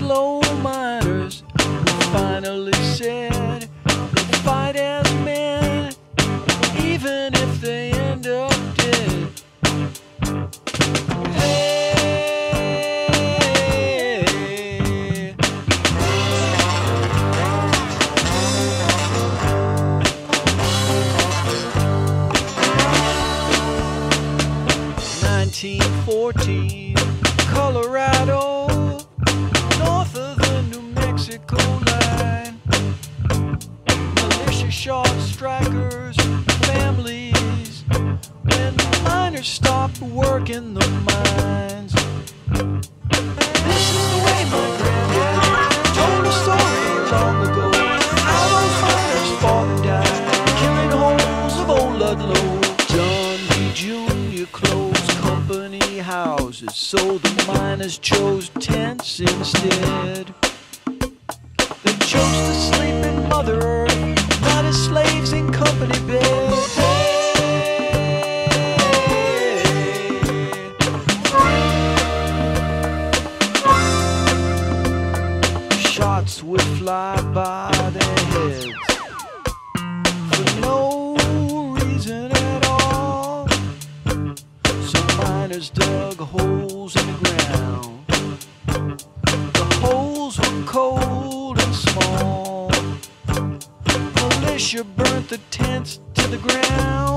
Low miners finally said, fight as men, even if they end up dead. Hey, Nineteen fourteen, Colorado. strikers, families, when the miners stopped working the mines. This is the way my granddad told a story long ago. How those miners fought and died, killing holes of old Ludlow. John D. Jr. closed company houses, so the miners chose tents instead. They chose to sleep in mother Shots would fly by their heads for no reason at all. Some miners dug holes in the ground. The holes were cold and small. Militia burnt the tents to the ground.